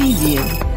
Preview.